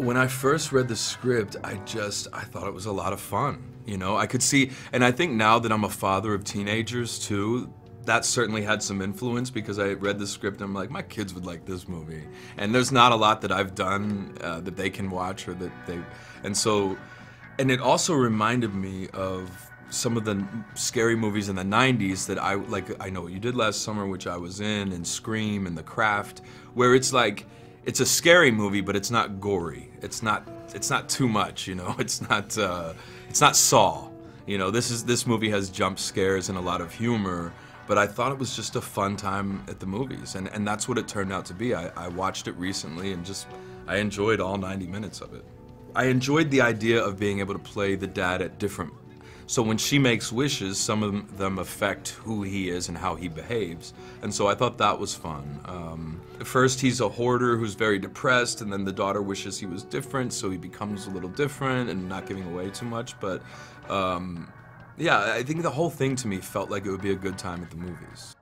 When I first read the script, I just, I thought it was a lot of fun. You know, I could see, and I think now that I'm a father of teenagers too, that certainly had some influence because I read the script and I'm like, my kids would like this movie. And there's not a lot that I've done uh, that they can watch or that they, and so, and it also reminded me of some of the scary movies in the 90s that I, like, I Know What You Did Last Summer, which I was in, and Scream and The Craft, where it's like, it's a scary movie, but it's not gory. It's not, it's not too much, you know? It's not, uh, it's not Saw. You know, this is, this movie has jump scares and a lot of humor, but I thought it was just a fun time at the movies, and, and that's what it turned out to be. I, I watched it recently and just, I enjoyed all 90 minutes of it. I enjoyed the idea of being able to play the dad at different so when she makes wishes, some of them affect who he is and how he behaves. And so I thought that was fun. Um, first, he's a hoarder who's very depressed, and then the daughter wishes he was different, so he becomes a little different and not giving away too much. But um, yeah, I think the whole thing to me felt like it would be a good time at the movies.